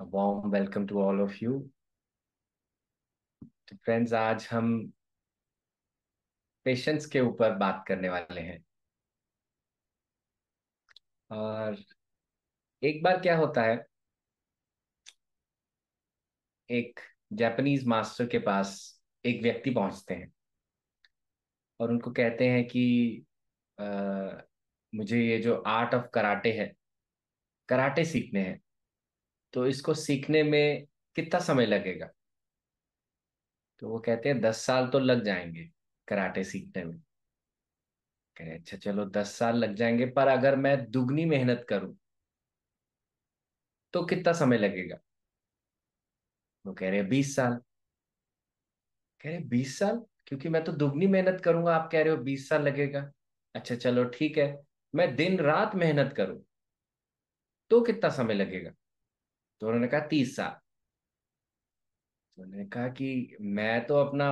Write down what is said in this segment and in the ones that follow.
A warm welcome to all of you. तो friends आज हम पेशेंस के ऊपर बात करने वाले हैं और एक बार क्या होता है एक जापानीज मास्टर के पास एक व्यक्ति पहुँचते हैं और उनको कहते हैं कि आ, मुझे ये जो आर्ट ऑफ़ कराटे है कराटे सीखने हैं तो इसको सीखने में कितना समय लगेगा? तो वो कहते हैं दस साल तो लग जाएँगे कराटे सीखने में। कहे अच्छा चलो दस साल लग जाएँगे, पर अगर मैं दुगनी मेहनत करूँ तो कितना समय लगेगा? वो कह रहे बीस साल। कह रहे बीस साल? क्योंकि मैं तो दुगनी मेहनत करूँगा, आप कह रहे हो बीस साल लगेगा। अच्छा चलो ठीक है, मैं दिन रात मेहनत करूँ तो कितना समय लगेगा? तो उन्होंने कहा, तीस। साल तो उन्होंने कहा कि, मैं तो अपना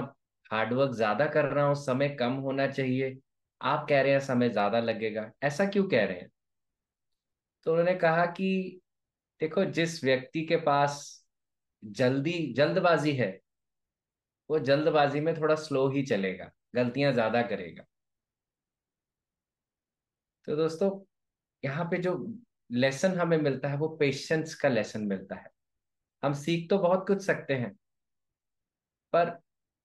हार्डवर्क ज़्यादा कर रहा हूँ, समय कम होना चाहिए। आप कह रहे हैं समय ज़्यादा लगेगा। ऐसा क्यों कह रहे हैं? तो उन्होंने कहा कि, देखो, जिस व्यक्ति के पास जल्दी, जल्दबाजी है, वो जल्दबाजी में थोड़ा स्लो ही चलेगा, गलतियाँ ज़्यादा करेगा। तो दोस्तों, यहाँ पे जो लेसन हमें मिलता है, वो पेशेंस का लेसन मिलता है। हम सीख तो बहुत कुछ सकते हैं, पर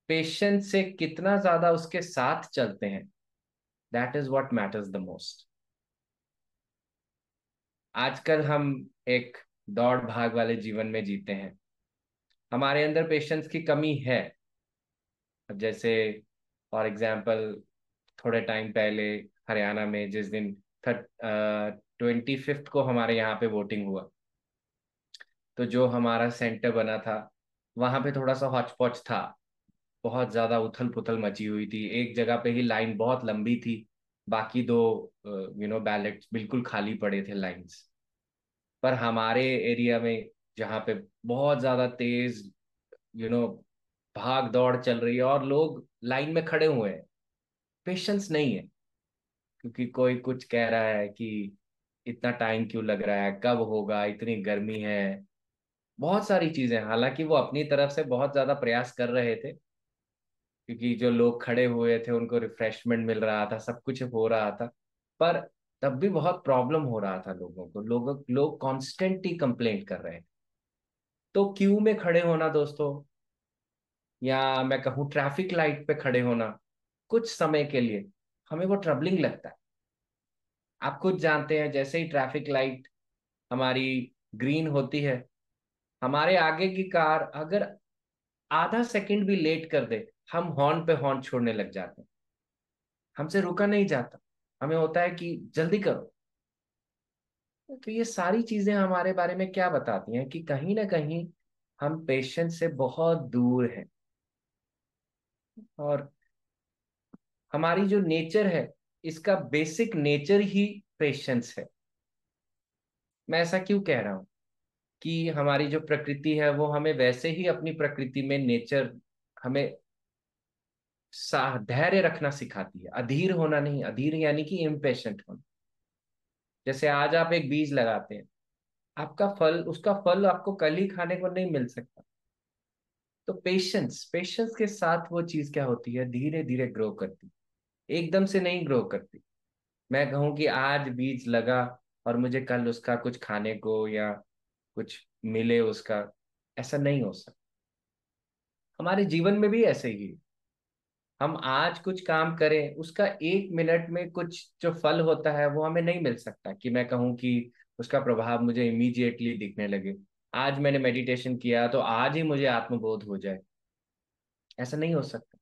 पेशेंस से कितना ज़्यादा उसके साथ चलते हैं that is what matters the most आजकल हम एक दौड़ भाग वाले जीवन में जीते हैं। हमारे अंदर पेशेंस की कमी है। अब जैसे फॉर एग्ज़ाम्पल थोड़े टाइम पहले हरियाणा में जिस दिन ट्वेंटी फिफ्थ को हमारे यहाँ पे वोटिंग हुआ। तो जो हमारा सेंटर बना था, वहाँ पे थोड़ा सा हॉच पॉच था। बहुत ज़्यादा उथल पुथल मची हुई थी। एक जगह पे ही लाइन बहुत लंबी थी। बाकी दो यू नो बैलेट बिल्कुल खाली पड़े थे लाइंस पर हमारे एरिया में जहाँ पे बहुत ज़्यादा तेज यू नो भाग दौड़ चल रही है और लोग लाइन में खड़े हुए हैं। पेशेंस नहीं है। क्योंकि कोई कुछ कह रहा है कि इतना टाइम क्यों लग रहा है? कब होगा? इतनी गर्मी है। बहुत सारी चीज़ें हालाँकि वो अपनी तरफ़ से बहुत ज़्यादा प्रयास कर रहे थे, क्योंकि जो लोग खड़े हुए थे, उनको रिफ्रेशमेंट मिल रहा था, सब कुछ हो रहा था। पर तब भी बहुत प्रॉब्लम हो रहा था लोगों को। लोग लोग कॉन्स्टेंटली कंप्लेंट कर रहे थे। तो क्यू में खड़े होना दोस्तों? या मैं कहूँ ट्रैफ़िक लाइट पे खड़े होना कुछ समय के लिए? हमें वो ट्रबलिंग लगता है। आप खुद जानते हैं, जैसे ही ट्रैफ़िक लाइट हमारी ग्रीन होती है, हमारे आगे की कार अगर आधा सेकंड भी लेट कर दे, हम हॉर्न पे हॉर्न छोड़ने लग जाते हैं। हमसे रुका नहीं जाता। हमें होता है कि जल्दी करो। तो ये सारी चीज़ें हमारे बारे में क्या बताती हैं कि कहीं ना कहीं हम पेशेंस से बहुत दूर हैं। और हमारी जो नेचर है इसका बेसिक नेचर ही पेशेंस है। मैं ऐसा क्यों कह रहा हूँ? कि हमारी जो प्रकृति है, वो हमें वैसे ही अपनी प्रकृति में नेचर हमें धैर्य रखना सिखाती है। अधीर होना नहीं, अधीर यानी कि इम्पेशेंट होना। जैसे आज आप एक बीज लगाते हैं, आपका फल, उसका फल आपको कल ही खाने को नहीं मिल सकता। तो पेशेंस पेशेंस के साथ वो चीज़ क्या होती है? धीरे धीरे ग्रो करती एकदम से नहीं ग्रो करती। मैं कहूँ कि आज बीज लगा और मुझे कल उसका कुछ खाने को या कुछ मिले उसका, ऐसा नहीं हो सकता। हमारे जीवन में भी ऐसे ही हम आज कुछ काम करें, उसका एक मिनट में कुछ जो फल होता है वो हमें नहीं मिल सकता कि मैं कहूँ कि उसका प्रभाव मुझे इमीडिएटली दिखने लगे। आज मैंने मेडिटेशन किया तो आज ही मुझे आत्मबोध हो जाए। ऐसा नहीं हो सकता।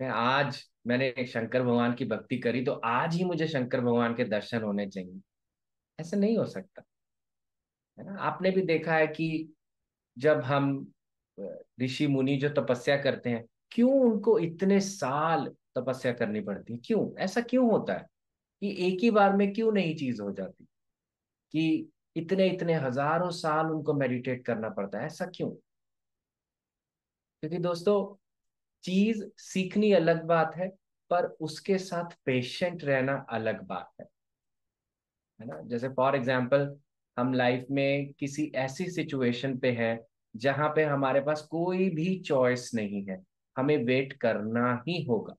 मैं आज, मैंने शंकर भगवान की भक्ति करी तो आज ही मुझे शंकर भगवान के दर्शन होने चाहिए। ऐसा नहीं हो सकता, है ना? आपने भी देखा है कि जब हम ऋषि मुनि जो तपस्या करते हैं, क्यों उनको इतने साल तपस्या करनी पड़ती है? क्यों? ऐसा क्यों होता है कि एक ही बार में क्यों नहीं चीज़ हो जाती? कि इतने इतने हज़ारों साल उनको मेडिटेट करना पड़ता है, ऐसा क्यों? क्योंकि दोस्तों चीज़ सीखनी अलग बात है, पर उसके साथ पेशेंट रहना अलग बात है। है ना? जैसे फॉर एग्ज़ाम्पल हम लाइफ में किसी ऐसी सिचुएशन पे हैं, जहाँ पे हमारे पास कोई भी चॉइस नहीं है, हमें वेट करना ही होगा।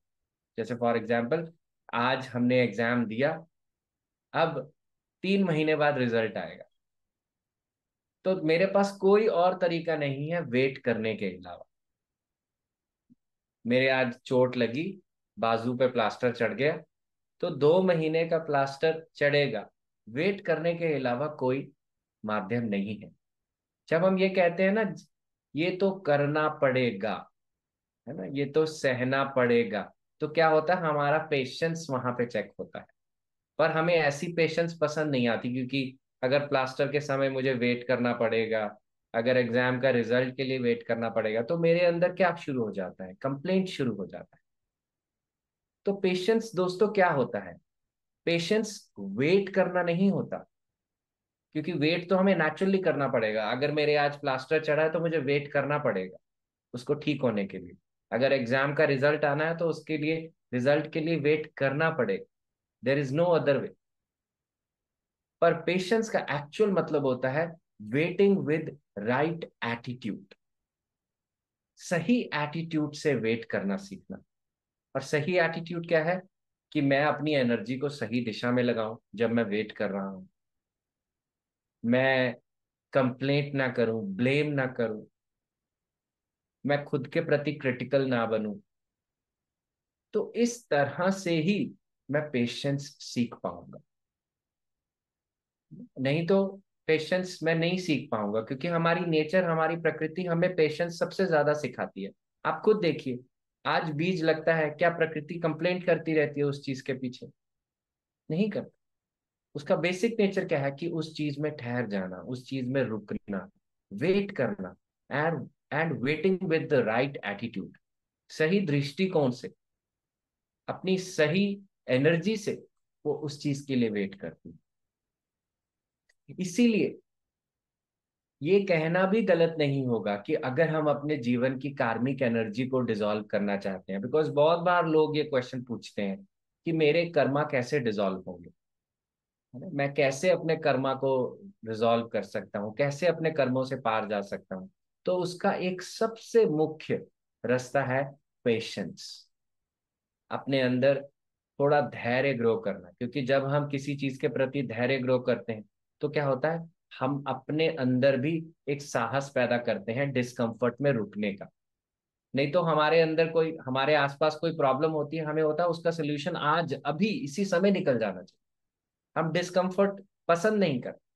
जैसे फॉर एग्ज़ाम्पल आज हमने एग्ज़ाम दिया, अब तीन महीने बाद रिज़ल्ट आएगा। तो मेरे पास कोई और तरीका नहीं है वेट करने के अलावा। मेरे आज चोट लगी, बाजू पे प्लास्टर चढ़ गया तो दो महीने का प्लास्टर चढ़ेगा। वेट करने के अलावा कोई माध्यम नहीं है। जब हम ये कहते हैं ना, ये तो करना पड़ेगा, है ना? ये तो सहना पड़ेगा। तो क्या होता है, हमारा पेशेंस वहाँ पे चेक होता है। पर हमें ऐसी पेशेंस पसंद नहीं आती, क्योंकि अगर प्लास्टर के समय मुझे वेट करना पड़ेगा अगर एग्ज़ाम का रिज़ल्ट के लिए वेट करना पड़ेगा तो मेरे अंदर क्या शुरू हो जाता है? कंप्लेंट शुरू हो जाता है। तो पेशेंस दोस्तों क्या होता है? पेशेंस वेट करना नहीं होता, क्योंकि वेट तो हमें नेचुरली करना पड़ेगा। अगर मेरे आज प्लास्टर चढ़ा है तो मुझे वेट करना पड़ेगा उसको ठीक होने के लिए। अगर एग्ज़ाम का रिज़ल्ट आना है तो उसके लिए, रिज़ल्ट के लिए वेट करना पड़ेगा। There is no other way पर पेशेंस का एक्चुअल मतलब होता है वेटिंग विद राइट एटीट्यूड सही एटीट्यूड से वेट करना सीखना। और सही एटीट्यूड क्या है? कि मैं अपनी एनर्जी को सही दिशा में लगाऊँ, जब मैं वेट कर रहा हूँ। मैं कंप्लेंट ना करूँ ब्लेम ना करूँ। मैं खुद के प्रति क्रिटिकल ना बनूं। तो इस तरह से ही मैं पेशेंस सीख पाऊँगा। नहीं तो पेशेंस मैं नहीं सीख पाऊँगा, क्योंकि हमारी नेचर हमारी प्रकृति हमें पेशेंस सबसे ज़्यादा सिखाती है। आप खुद देखिए, आज बीज लगता है, क्या प्रकृति कंप्लेंट करती रहती है उस चीज़ के पीछे? नहीं करता। उसका बेसिक नेचर क्या है कि उस चीज़ में ठहर जाना, उस चीज़ में रुकना वेट करना and and waiting with the right attitude सही दृष्टिकोण से, अपनी सही एनर्जी से वो उस चीज़ के लिए वेट करती इसीलिए ये कहना भी गलत नहीं होगा कि अगर हम अपने जीवन की कार्मिक एनर्जी को डिजोल्व करना चाहते हैं बिकॉज़ बहुत बार लोग ये क्वेश्चन पूछते हैं कि मेरे कर्मा कैसे डिजोल्व होंगे? मैं कैसे अपने कर्मा को रिजोल्व कर सकता हूँ? कैसे अपने कर्मों से पार जा सकता हूँ? तो उसका एक सबसे मुख्य रास्ता है पेशेंस अपने अंदर थोड़ा धैर्य ग्रो करना, क्योंकि जब हम किसी चीज़ के प्रति धैर्य ग्रो करते हैं तो क्या होता है? हम अपने अंदर भी एक साहस पैदा करते हैं डिस्कम्फर्ट में रुकने का। नहीं तो हमारे अंदर कोई, हमारे आसपास कोई प्रॉब्लम होती है, हमें होता है उसका सोल्यूशन आज, अभी, इसी समय निकल जाना चाहिए। हम डिस्कम्फर्ट पसंद नहीं करते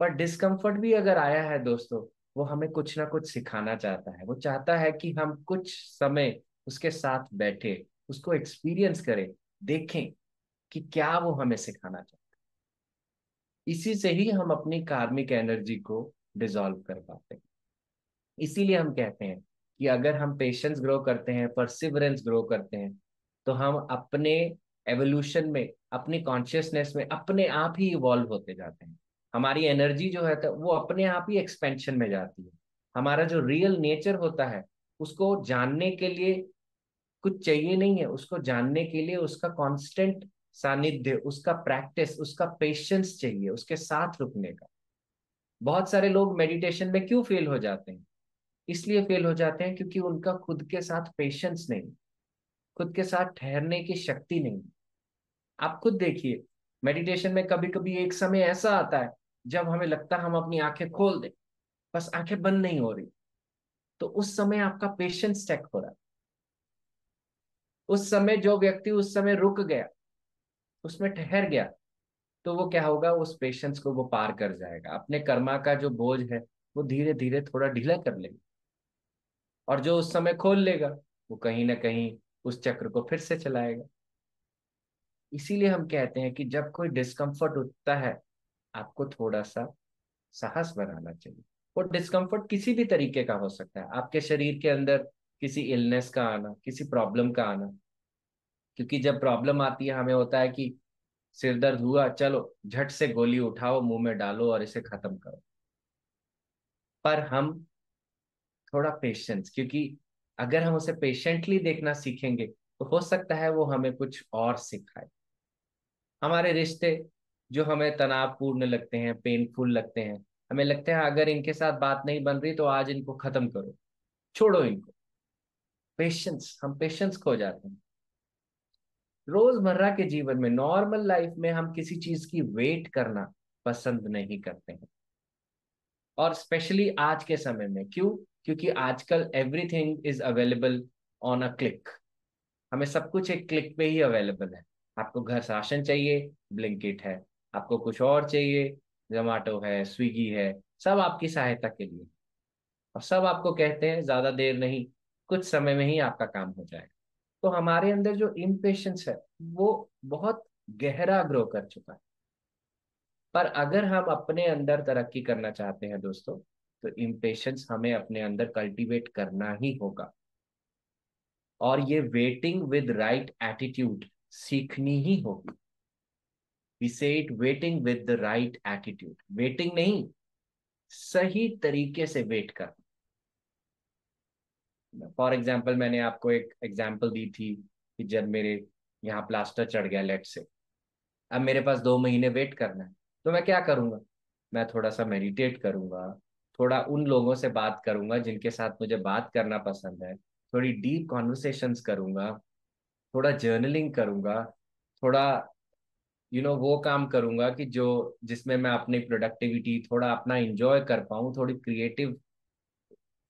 पर डिस्कम्फर्ट भी अगर आया है दोस्तों, वो हमें कुछ ना कुछ सिखाना चाहता है। वो चाहता है कि हम कुछ समय उसके साथ बैठे, उसको एक्सपीरियंस करें, देखें कि क्या वो हमें सिखाना चाहता है इसी से ही हम अपनी कार्मिक एनर्जी को डिजोल्व कर पाते हैं। इसीलिए हम कहते हैं कि अगर हम पेशेंस ग्रो करते हैं परसिवरेंस ग्रो करते हैं तो हम अपने एवोल्यूशन में, अपनी कॉन्शियसनेस में, अपने आप ही इवॉल्व होते जाते हैं। हमारी एनर्जी जो है तो वो अपने आप ही एक्सपेंशन में जाती है। हमारा जो रियल नेचर होता है, उसको जानने के लिए कुछ चाहिए नहीं है। उसको जानने के लिए उसका कांस्टेंट सानिध्य, उसका प्रैक्टिस उसका पेशेंस चाहिए, उसके साथ रुकने का। बहुत सारे लोग मेडिटेशन में क्यों फेल हो जाते हैं? इसलिए फेल हो जाते हैं क्योंकि उनका खुद के साथ पेशेंस नहीं, खुद के साथ ठहरने की शक्ति नहीं। आप खुद देखिए मेडिटेशन में कभी कभी एक समय ऐसा आता है, जब हमें लगता है हम अपनी आँखें खोल दें, बस आँखें बंद नहीं हो रही। तो उस समय आपका पेशेंस चेक हो रहा उस समय जो व्यक्ति उस समय रुक गया उसमें ठहर गया तो वो क्या होगा, उस पेशेंस को वो पार कर जाएगा। अपने कर्मा का जो बोझ है, वो धीरे धीरे थोड़ा ढीला कर लेगा। और जो उस समय खोल लेगा, वो कहीं ना कहीं उस चक्र को फिर से चलाएगा। इसीलिए हम कहते हैं कि जब कोई डिस्कम्फर्ट उठता है, आपको थोड़ा सा साहस बनाना चाहिए। वो डिस्कम्फर्ट किसी भी तरीके का हो सकता है। आपके शरीर के अंदर किसी इलनेस का आना, किसी प्रॉब्लम का आना क्योंकि जब प्रॉब्लम आती है, हमें होता है कि सिर दर्द हुआ, चलो झट से गोली उठाओ, मुँह में डालो और इसे खत्म करो। पर हम थोड़ा पेशेंस क्योंकि अगर हम उसे पेशेंटली देखना सीखेंगे तो हो सकता है वो हमें कुछ और सिखाए। हमारे रिश्ते जो हमें तनावपूर्ण लगते हैं पेनफुल लगते हैं, हमें लगता है, अगर इनके साथ बात नहीं बन रही तो आज इनको खत्म करो। छोड़ो इनको। पेशेंस हम पेशेंस खो जाते हैं। रोज़मर्रा के जीवन में नॉर्मल लाइफ में हम किसी चीज़ की वेट करना पसंद नहीं करते हैं। और स्पेशली आज के समय में, क्यों? क्योंकि आजकल everything is available on a click हमें सब कुछ एक क्लिक पे ही अवेलेबल है। आपको घर राशन चाहिए ब्लिंकिट है। आपको कुछ और चाहिए जोमेटो है स्विगी है, सब आपकी सहायता के लिए। और सब आपको कहते हैं, ज़्यादा देर नहीं, कुछ समय में ही आपका काम हो जाएगा। तो हमारे अंदर जो इम्पेशंस है, वो बहुत गहरा ग्रो कर चुका है। पर अगर हम अपने अंदर तरक्की करना चाहते हैं दोस्तों तो इम्पेशंस हमें अपने अंदर कल्टीवेट करना ही होगा। और ये वेटिंग विद राइट एटीट्यूड सीखनी ही होगी। We say it waiting with the right attitude waiting नहीं, सही तरीके से वेट कर फॉर एग्ज़ाम्पल मैंने आपको एक एग्ज़ाम्पल दी थी कि जब मेरे यहाँ प्लास्टर चढ़ गया लेट से। अब मेरे पास दो महीने वेट करना है तो मैं क्या करूँगा? मैं थोड़ा सा मेडिटेट करूँगा थोड़ा उन लोगों से बात करूँगा जिनके साथ मुझे बात करना पसंद है थोड़ी डीप कॉन्वर्सेशंस करूँगा थोड़ा जर्नलिंग करूँगा थोड़ा यू you नो know, वो काम करूँगा कि जो जिसमें मैं अपनी प्रोडक्टिविटी थोड़ा अपना इंजॉय कर पाऊँ थोड़ी क्रिएटिव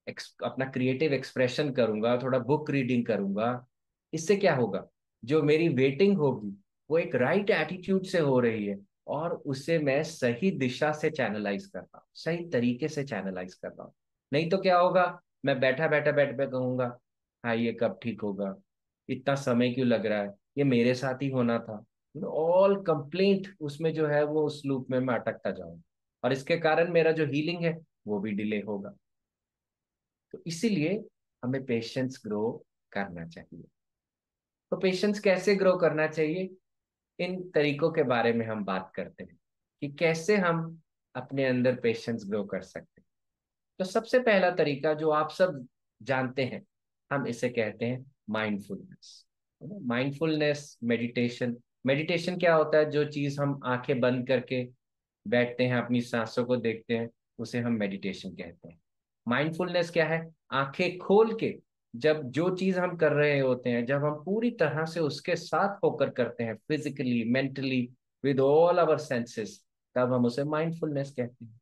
अपना क्रिएटिव एक्सप्रेशन करूँगा, थोड़ा बुक रीडिंग करूँगा, इससे क्या होगा? जो मेरी वेटिंग होगी, वो एक राइट एटीट्यूड से हो रही है और उसे मैं सही दिशा से चैनलाइज कर रहा हूँ, सही तरीके से चैनलाइज कर रहा हूँ। नहीं तो क्या होगा? मैं बैठा बैठा बैठ पे कहूँगा हाँ ये कब ठीक होगा? इतना समय क्यों लग रहा है? ये मेरे साथ ही होना था। ऑल कंप्लेंट उसमें जो है वो उस लूप में मैं अटकता जाऊँगा। और इसके कारण मेरा जो हीलिंग है, वो भी डिले होगा। तो इसीलिए हमें पेशेंस ग्रो करना चाहिए। तो पेशेंस कैसे ग्रो करना चाहिए? इन तरीकों के बारे में हम बात करते हैं कि कैसे हम अपने अंदर पेशेंस ग्रो कर सकते हैं। तो सबसे पहला तरीका जो आप सब जानते हैं, हम इसे कहते हैं माइंडफुलनेस माइंडफुलनेस मेडिटेशन मेडिटेशन क्या होता है? जो चीज़ हम आँखें बंद करके बैठते हैं, अपनी सांसों को देखते हैं, उसे हम मेडिटेशन कहते हैं। माइंडफुलनेस क्या है? आँखें खोल के जब जो चीज़ हम कर रहे होते हैं, जब हम पूरी तरह से उसके साथ होकर करते हैं physically mentally with all our senses तब हम उसे माइंडफुलनेस कहते हैं।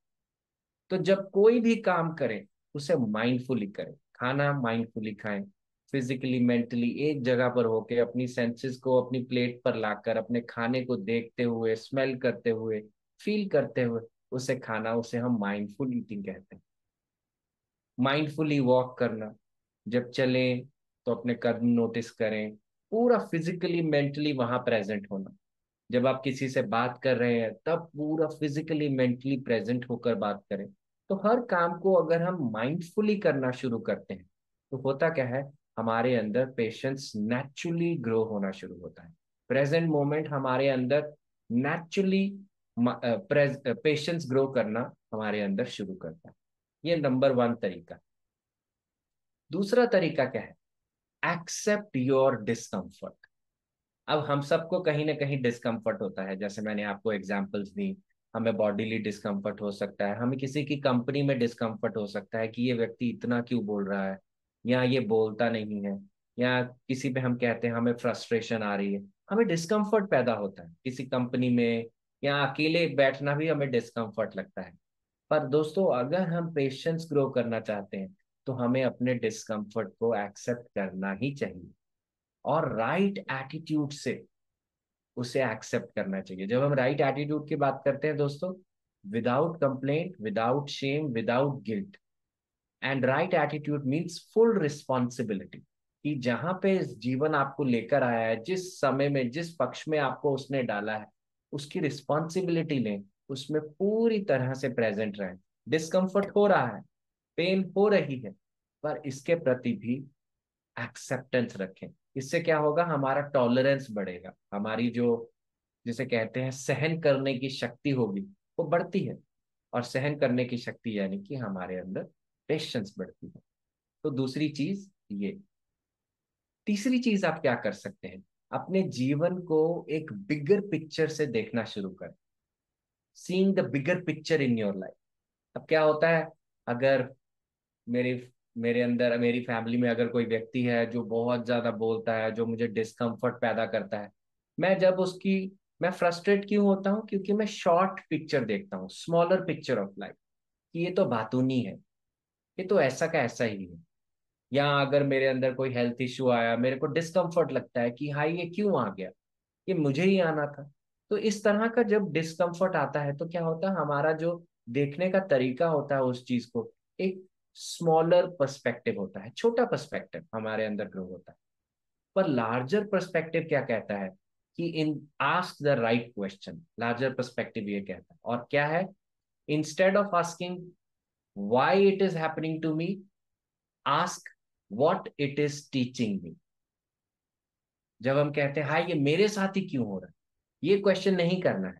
तो जब कोई भी काम करें, उसे माइंडफुली करें। खाना माइंडफुली खाएँ। फिजिकली मेंटली एक जगह पर होके अपनी सेंसेस को अपनी प्लेट पर लाकर, अपने खाने को देखते हुए स्मेल करते हुए फील करते हुए, उसे खाना उसे हम माइंडफुल ईटिंग कहते हैं। माइंडफुली वॉक करना। जब चलें तो अपने कदम नोटिस करें। पूरा फिजिकली मेंटली वहाँ प्रेजेंट होना। जब आप किसी से बात कर रहे हैं, तब पूरा फिजिकली मेंटली प्रेजेंट होकर बात करें। तो हर काम को अगर हम माइंडफुली करना शुरू करते हैं तो होता क्या है? हमारे अंदर पेशेंस नेचुरली ग्रो होना शुरू होता है। प्रेजेंट मोमेंट हमारे अंदर नेचुरली पेशेंस ग्रो करना हमारे अंदर शुरू करता है। ये नंबर वन तरीका। दूसरा तरीका क्या है? एक्सेप्ट योर डिस्कम्फर्ट अब हम सबको कहीं ना कहीं डिस्कम्फर्ट होता है। जैसे मैंने आपको एग्जाम्पल्स दी, हमें बॉडीली डिस्कम्फर्ट हो सकता है, हमें किसी की कंपनी में डिस्कम्फर्ट हो सकता है कि ये व्यक्ति इतना क्यों बोल रहा है, या ये बोलता नहीं है, या किसी पे हम कहते हैं, हमें फ्रस्ट्रेशन आ रही है। हमें डिस्कम्फर्ट पैदा होता है। किसी कंपनी में या अकेले बैठना भी हमें डिस्कम्फर्ट लगता है। पर दोस्तों, अगर हम पेशेंस ग्रो करना चाहते हैं तो हमें अपने डिस्कम्फर्ट को एक्सेप्ट करना ही चाहिए। और राइट right एटीट्यूड से उसे एक्सेप्ट करना चाहिए। जब हम राइट right एटीट्यूड की बात करते हैं दोस्तों without complaint without shame without guilt and right attitude means full responsibility कि जहाँ पे जीवन आपको लेकर आया है, जिस समय में, जिस पक्ष में आपको उसने डाला है, उसकी रिस्पॉन्सिबिलिटी लें। उसमें पूरी तरह से प्रेजेंट रहे। डिस्कम्फर्ट हो रहा है पेन हो रही है, पर इसके प्रति भी एक्सेप्टेंस रखें। इससे क्या होगा? हमारा टॉलरेंस बढ़ेगा। हमारी जो, जिसे कहते हैं, सहन करने की शक्ति होगी, वो बढ़ती है। और सहन करने की शक्ति यानी कि हमारे अंदर पेशेंस बढ़ती है। तो दूसरी चीज़ ये। तीसरी चीज़ आप क्या कर सकते हैं? अपने जीवन को एक बिगर पिक्चर से देखना शुरू करें। Seeing the bigger picture in your life अब क्या होता है? अगर मेरी, मेरे अंदर, मेरी फैमिली में अगर कोई व्यक्ति है जो बहुत ज़्यादा बोलता है, जो मुझे डिस्कम्फर्ट पैदा करता है, मैं जब उसकी, मैं फ्रस्ट्रेट क्यों होता हूँ? क्योंकि मैं शॉर्ट पिक्चर देखता हूँ स्मॉलर पिक्चर ऑफ़ लाइफ कि ये तो बातूनी है, ये तो ऐसा का ऐसा ही है। या अगर मेरे अंदर कोई हेल्थ इश्यू आया, मेरे को डिस्कम्फर्ट लगता है कि हाँ ये क्यों आ गया? ये मुझे ही आना था। तो इस तरह का जब डिस्कम्फर्ट आता है तो क्या होता है? हमारा जो देखने का तरीका होता है उस चीज़ को, एक स्मॉलर पर्सपेक्टिव होता है, छोटा पर्सपेक्टिव हमारे अंदर ग्रो होता है। पर लार्जर पर्सपेक्टिव क्या कहता है? कि इन ask the right question larger perspective ये कहता है। और क्या है? Instead of asking why it is happening to me ask what it is teaching me जब हम कहते हैं हाँ ये मेरे साथ ही क्यों हो रहा है? ये क्वेश्चन नहीं करना है।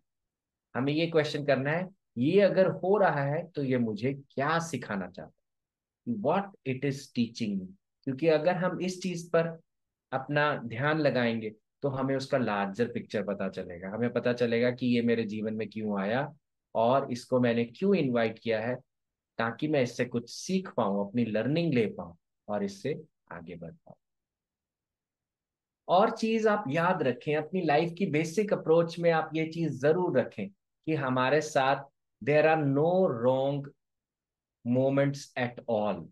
हमें ये क्वेश्चन करना है, ये अगर हो रहा है तो ये मुझे क्या सिखाना चाहता है? वॉट इट इज़ टीचिंग क्योंकि अगर हम इस चीज़ पर अपना ध्यान लगाएँगे तो हमें उसका लार्जर पिक्चर पता चलेगा। हमें पता चलेगा कि ये मेरे जीवन में क्यों आया और इसको मैंने क्यों इनवाइट किया है ताकि मैं इससे कुछ सीख पाऊँ, अपनी लर्निंग ले पाऊँ और इससे आगे बढ़ पाऊँ। और चीज़ आप याद रखें, अपनी लाइफ की बेसिक अप्रोच में आप ये चीज़ ज़रूर रखें कि हमारे साथ there are no wrong moments at all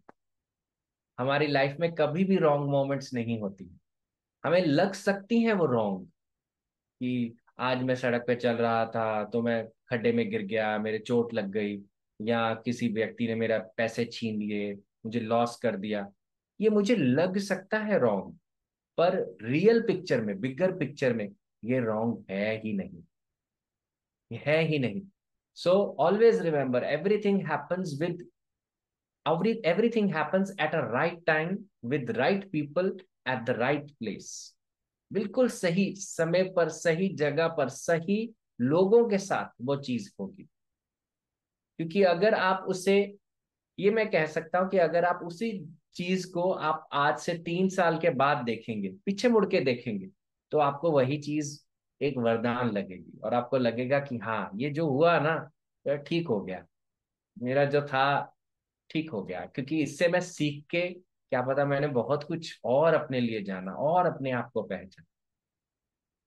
हमारी लाइफ में कभी भी रॉन्ग मोमेंट्स नहीं होती हमें लग सकती हैं वो रॉन्ग कि आज मैं सड़क पे चल रहा था तो मैं खड्डे में गिर गया, मेरे चोट लग गई या किसी व्यक्ति ने मेरा पैसे छीन लिए, मुझे लॉस कर दिया। ये मुझे लग सकता है रॉन्ग पर रियल पिक्चर में बिगर पिक्चर में ये रॉन्ग है ही नहीं। है ही नहीं। So always remember everything happens with everything happens at a right time with right people at the right place बिल्कुल सही समय पर, सही जगह पर, सही लोगों के साथ वो चीज़ होगी। क्योंकि अगर आप उसे, ये मैं कह सकता हूँ कि अगर आप उसी चीज़ को आप आज से तीन साल के बाद देखेंगे, पीछे मुड़ के देखेंगे तो आपको वही चीज़ एक वरदान लगेगी और आपको लगेगा कि हाँ ये जो हुआ ना तो ठीक हो गया। मेरा जो था, ठीक हो गया। क्योंकि इससे मैं सीख के, क्या पता मैंने बहुत कुछ और अपने लिए जाना, और अपने आप को पहचाना।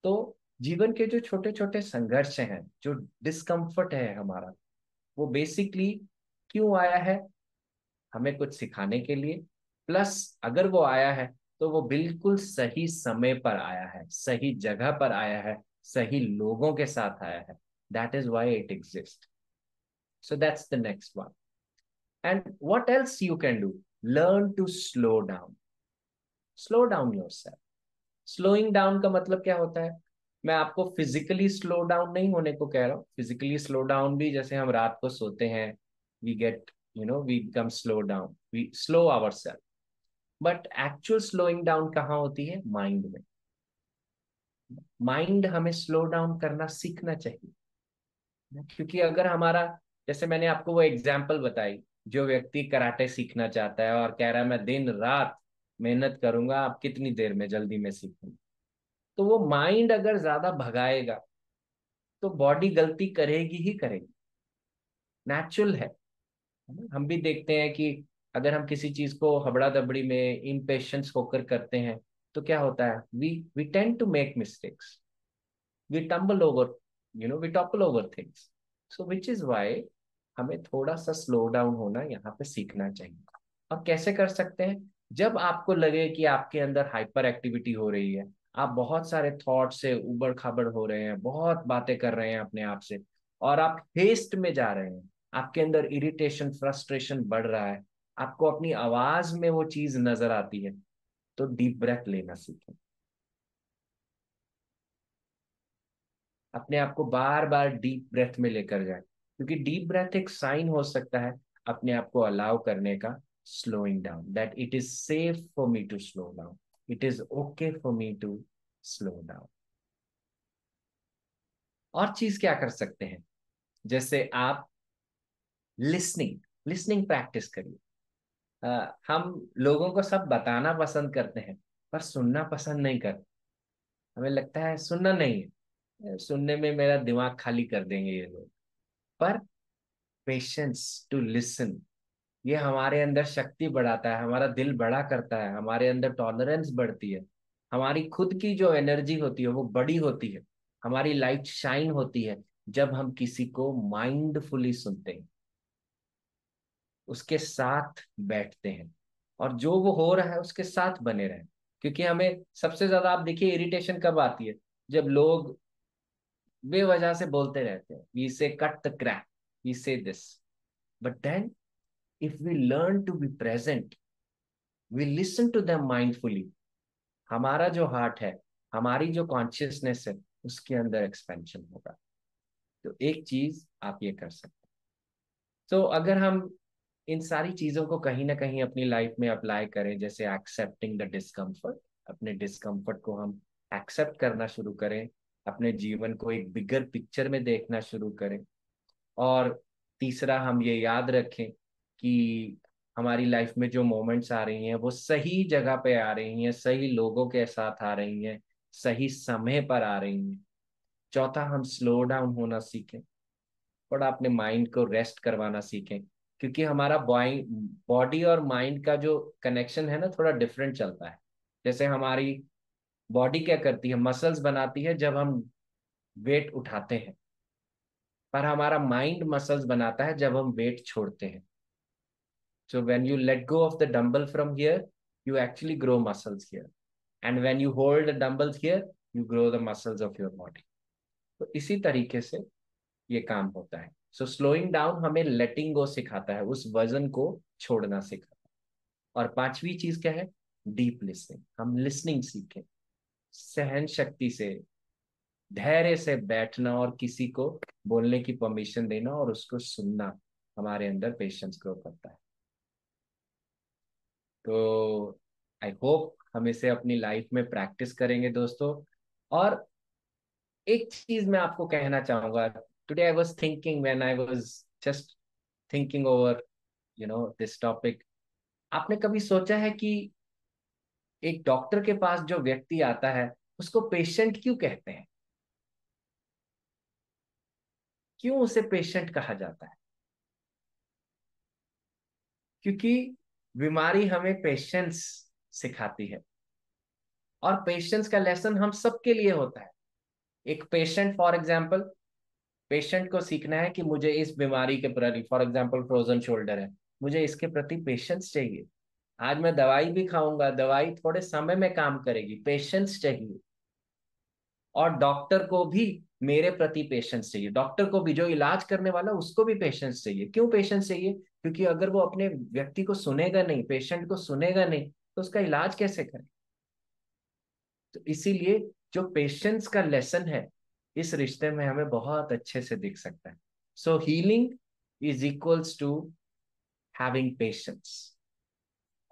तो जीवन के जो छोटे छोटे संघर्ष हैं, जो डिस्कम्फर्ट है हमारा, वो बेसिकली क्यों आया है? हमें कुछ सिखाने के लिए प्लस अगर वो आया है तो वो बिल्कुल सही समय पर आया है, सही जगह पर आया है, सही लोगों के साथ आया है। That is why it exist so that's the next one and what else you can do learn to slow down slow down yourself slowing down का मतलब क्या होता है? मैं आपको फिजिकली स्लो डाउन नहीं होने को कह रहा हूँ। फिजिकली स्लो डाउन भी जैसे हम रात को सोते हैं we get you know we come slow down we slow our self but actual slowing down कहाँ होती है? माइंड में। माइंड हमें स्लो डाउन करना सीखना चाहिए। क्योंकि अगर हमारा, जैसे मैंने आपको वो एग्ज़ाम्पल बताई, जो व्यक्ति कराटे सीखना चाहता है और कह रहा है, मैं दिन रात मेहनत करूँगा, आप कितनी देर में जल्दी में सीखूँगा? तो वो माइंड अगर ज़्यादा भगाएगा तो बॉडी गलती करेगी ही करेगी। नेचुरल है। हम भी देखते हैं कि अगर हम किसी चीज़ को हबड़ा दबड़ी में इम्पेशंस होकर करते हैं तो क्या होता है? We we tend to make mistakes we tumble over you know we topple over things so which is why हमें थोड़ा सा स्लो डाउन होना यहाँ पे सीखना चाहिए। और कैसे कर सकते हैं? जब आपको लगे कि आपके अंदर हाइपर एक्टिविटी हो रही है, आप बहुत सारे थॉट से उबड़ खाबड़ हो रहे हैं, बहुत बातें कर रहे हैं अपने आप से, और आप हेस्ट में जा रहे हैं, आपके अंदर इरिटेशन फ्रस्ट्रेशन बढ़ रहा है आपको अपनी आवाज़ में वो चीज़ नज़र आती है तो डीप ब्रेथ लेना सीखें। अपने आप को बार बार डीप ब्रेथ में लेकर जाए, क्योंकि डीप ब्रेथ एक साइन हो सकता है अपने आप को अलाउ करने का slowing down that it is safe for me to slow down it is okay for me to slow down और चीज़ क्या कर सकते हैं? जैसे आप लिसनिंग लिसनिंग प्रैक्टिस करिए। हम लोगों को सब बताना पसंद करते हैं, पर सुनना पसंद नहीं करते। हमें लगता है सुनना नहीं है। सुनने में मेरा दिमाग खाली कर देंगे ये लोग। पर पेशेंस टू लिसन ये हमारे अंदर शक्ति बढ़ाता है, हमारा दिल बड़ा करता है, हमारे अंदर टॉलरेंस बढ़ती है। हमारी खुद की जो एनर्जी होती है, वो बड़ी होती है। हमारी लाइट शाइन होती है, जब हम किसी को माइंडफुली सुनते हैं। उसके साथ बैठते हैं और जो वो हो रहा है उसके साथ बने रहें। क्योंकि हमें सबसे ज़्यादा आप देखिए इरिटेशन कब आती है? जब लोग बेवजह से बोलते रहते हैं we say cut the crack we say this but then if we learn to be present we listen to them mindfully हमारा जो हार्ट है, हमारी जो कॉन्शियसनेस है, उसके अंदर एक्सपेंशन होगा। तो एक चीज़ आप ये कर सकते तो अगर हम इन सारी चीज़ों को कहीं ना कहीं अपनी लाइफ में अप्लाई करें, जैसे एक्सेप्टिंग द डिस्कम्फर्ट अपने डिस्कम्फर्ट को हम एक्सेप्ट करना शुरू करें, अपने जीवन को एक बिगर पिक्चर में देखना शुरू करें। और तीसरा, हम ये याद रखें कि हमारी लाइफ में जो मोमेंट्स आ रही हैं, वो सही जगह पे आ रही हैं, सही लोगों के साथ आ रही हैं, सही समय पर आ रही हैं। चौथा, हम स्लो डाउन होना सीखें थोड़ा अपने माइंड को रेस्ट करवाना सीखें। क्योंकि हमारा बॉडी और माइंड का जो कनेक्शन है ना, थोड़ा डिफरेंट चलता है। जैसे हमारी बॉडी क्या करती है, मसल्स बनाती है जब हम वेट उठाते हैं। पर हमारा माइंड मसल्स बनाता है जब हम वेट छोड़ते हैं। So when you let go of the dumbbell from here you actually grow muscles here and when you hold the dumbbells here you grow the muscles of your body तो इसी तरीके से ये काम होता है। सो स्लोइंग डाउन हमें लेटिंग गो सिखाता है, उस वज़न को छोड़ना सिखाता है। और पांचवी चीज़ क्या है? डीप लिसनिंग हम लिसनिंग सीखें। सहन शक्ति से, धैर्य से बैठना और किसी को बोलने की परमिशन देना और उसको सुनना हमारे अंदर पेशेंस ग्रो करता है। तो आई होप हम इसे अपनी लाइफ में प्रैक्टिस करेंगे दोस्तों। और एक चीज़ मैं आपको कहना चाहूँगा today I was thinking when I was just thinking over you know this topic आपने कभी सोचा है कि एक डॉक्टर के पास जो व्यक्ति आता है, उसको पेशेंट क्यों कहते हैं? क्यों उसे पेशेंट कहा जाता है? क्योंकि बीमारी हमें पेशेंस सिखाती है। और पेशेंस का लेसन हम सबके लिए होता है। एक पेशेंट फॉर एग्जांपल पेशेंट को सीखना है कि मुझे इस बीमारी के प्रति फॉर एग्ज़ाम्पल फ्रोजन शोल्डर है, मुझे इसके प्रति पेशेंस चाहिए। आज मैं दवाई भी खाऊँगा, दवाई थोड़े समय में काम करेगी पेशेंस चाहिए। और डॉक्टर को भी मेरे प्रति पेशेंस चाहिए। डॉक्टर को भी, जो इलाज करने वाला, उसको भी पेशेंस चाहिए। क्यों पेशेंस चाहिए? क्योंकि अगर वो अपने व्यक्ति को सुनेगा नहीं पेशेंट को सुनेगा नहीं तो उसका इलाज कैसे करे? तो इसीलिए जो पेशेंस का लेसन है इस रिश्ते में हमें बहुत अच्छे से दिख सकता है। So healing is equals to having patience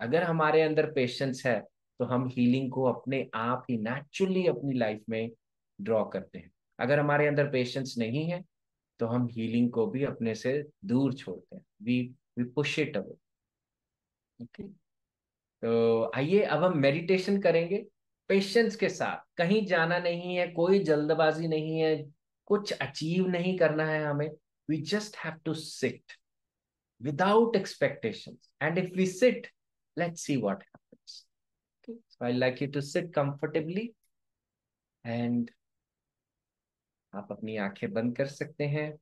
अगर हमारे अंदर पेशेंस है तो हम हीलिंग को अपने आप ही नेचुरली अपनी लाइफ में ड्रॉ करते हैं। अगर हमारे अंदर पेशेंस नहीं है तो हम हीलिंग को भी अपने से दूर छोड़ते हैं। We we push it away okay तो आइए अब हम मेडिटेशन करेंगे। पेशेंस के साथ। कहीं जाना नहीं है, कोई जल्दबाजी नहीं है, कुछ अचीव नहीं करना है हमें we just have to sit without expectation and if we sit let see what I like you to sit comfortably and आप अपनी आँखें बंद कर सकते हैं।